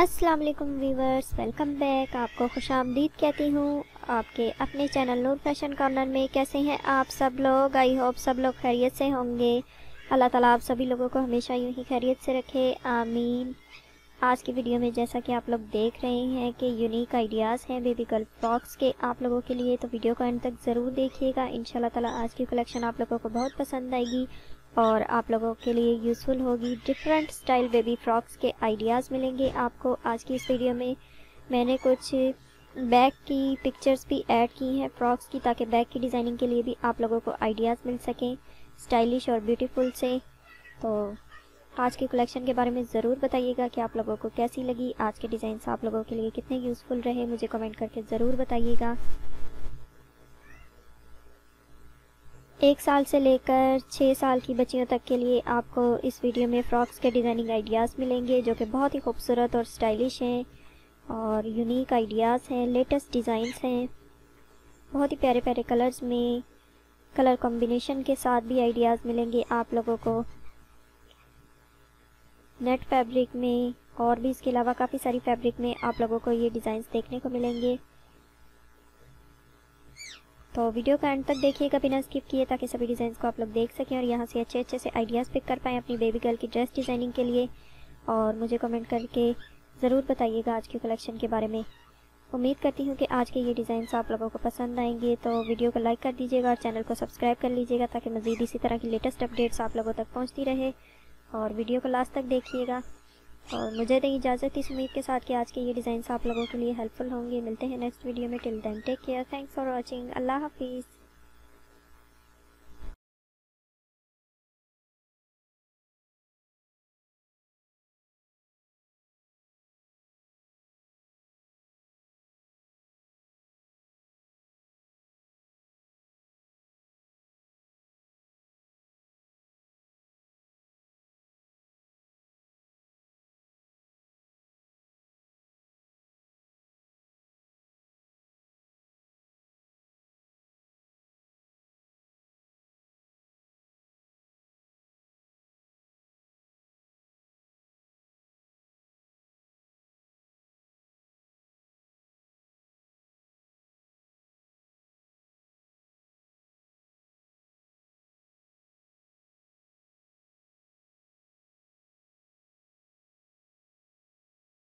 अस्सलाम वालेकुम viewers welcome back. आपको खुश आमदीद कहती हूँ। आपके अपने चैनल नूर फ़ैशन कॉर्नर में कैसे हैं आप सब लोग? आई होप सब लोग खैरियत से होंगे। अल्लाह ताला आप सभी लोगों को हमेशा यूँ ही खैरियत से रखे। आमीन। आज की वीडियो में जैसा कि आप लोग देख रहे हैं कि यूनिक आइडियाज़ हैं बेबी गर्ल फ्रॉक्स के आप लोगों के लिए तो वीडियो को एंड तक ज़रूर देखिएगा। इन ताला आज की कलेक्शन आप लोगों को बहुत पसंद आएगी। और आप लोगों के लिए यूज़फुल होगी। डिफरेंट स्टाइल बेबी फ्रॉक्स के आइडियाज़ मिलेंगे आपको। आज की इस वीडियो में मैंने कुछ बैक की पिक्चर्स भी ऐड की हैं फ्रॉक्स की, ताकि बैक की डिज़ाइनिंग के लिए भी आप लोगों को आइडियाज़ मिल सकें स्टाइलिश और ब्यूटीफुल से। तो आज के कलेक्शन के बारे में ज़रूर बताइएगा कि आप लोगों को कैसी लगी। आज के डिज़ाइन आप लोगों के लिए कितने यूज़फुल रहे, मुझे कमेंट करके ज़रूर बताइएगा। एक साल से लेकर छः साल की बच्चियों तक के लिए आपको इस वीडियो में फ़्रॉक्स के डिज़ाइनिंग आइडियाज़ मिलेंगे, जो कि बहुत ही खूबसूरत और स्टाइलिश हैं और यूनिक आइडियाज़ हैं, लेटेस्ट डिज़ाइंस हैं। बहुत ही प्यारे प्यारे कलर्स में, कलर कॉम्बिनेशन के साथ भी आइडियाज़ मिलेंगे आप लोगों को। नेट फैब्रिक में और भी इसके अलावा काफ़ी सारी फैब्रिक में आप लोगों को ये डिज़ाइंस देखने को मिलेंगे। तो वीडियो का एंड तक देखिएगा, बिना स्किप किए, ताकि सभी डिज़ाइन को आप लोग देख सकें और यहाँ से अच्छे अच्छे से आइडियाज़ पिक कर पाएँ अपनी बेबी गर्ल की ड्रेस डिज़ाइनिंग के लिए। और मुझे कमेंट करके ज़रूर बताइएगा आज के कलेक्शन के बारे में। उम्मीद करती हूँ कि आज के ये डिज़ाइन आप लोगों को पसंद आएँगे तो वीडियो को लाइक कर दीजिएगा और चैनल को सब्सक्राइब कर लीजिएगा, ताकि मज़ीद इसी तरह की लेटेस्ट अपडेट्स आप लोगों तक पहुँचती रहे। और वीडियो को लास्ट तक देखिएगा। और मुझे दें इजाज़त इस उम्मीद के साथ कि आज के ये डिज़ाइन आप लोगों के लिए हेल्पफुल होंगे। मिलते हैं नेक्स्ट वीडियो में। Till then take care thanks for watching अल्लाह हाफिज़।